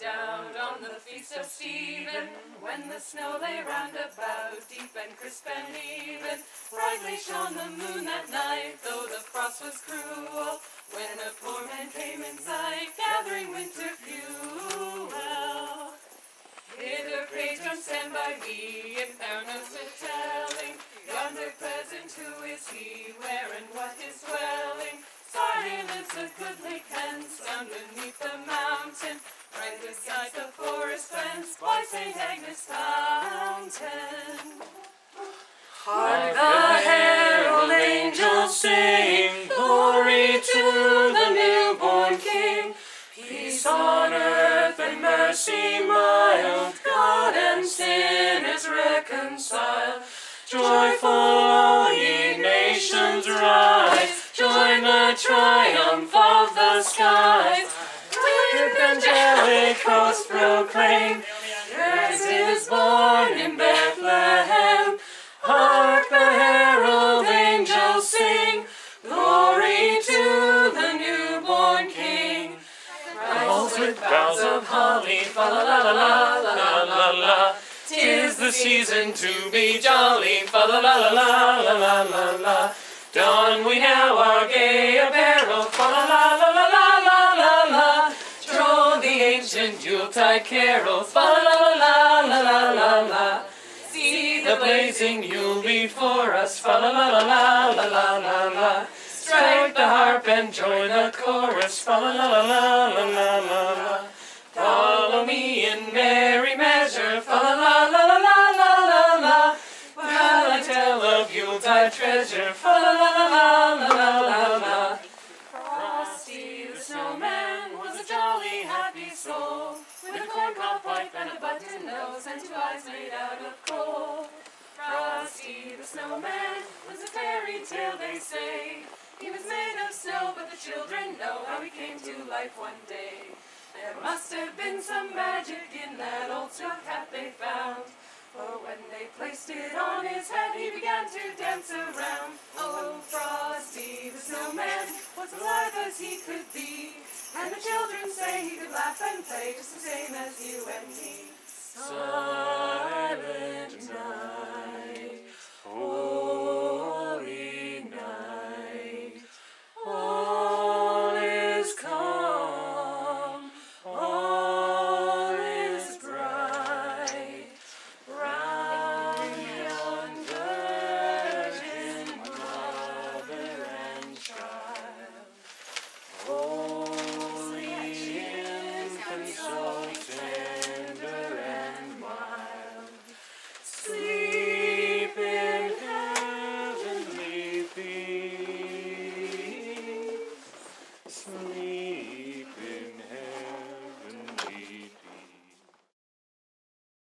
down on the feast of Stephen, when the snow lay round about, deep and crisp and even. Brightly shone the moon that night, though the frost was cruel. When a poor man came in sight, gathering winter fuel. Hither, patron, stand by me, if thou knowst the telling. Yonder peasant, who is he? Where and what his dwelling? Sorry lives a goodly hence, down mountain, right beside the forest fence, by St. Agnes fountain. Hark the herald angels sing, glory to the newborn King. Peace on earth and mercy mild, God and sinners reconciled. Joyful all ye nations rise, join the triumph of the skies. Angelic hosts proclaim, Christ is born in Bethlehem. Hark the herald angels sing, glory to the newborn King. Bells with boughs of holly, fa la la la la la la la. Tis the season to be jolly, fa la la la la la la la la. Don we now our gay apparel, fa la la la la la ancient Yuletide carols, fa la la la la la la la. See the blazing Yule before us, fa la la la la la la la la. Strike the harp and join the chorus, fa la la la la la la la la. Follow me in merry measure, fa la la la la la la la la. While I tell of Yuletide treasure, fa la nose and two eyes made out of coal. Frosty the snowman was a fairy tale, they say. He was made of snow, but the children know how he came to life one day. There must have been some magic in that old snow hat they found. For when they placed it on his head, he began to dance around. Oh, Frosty the snowman was alive as he could be. And the children say he could laugh and play just the same as you and me. Son. Sleep.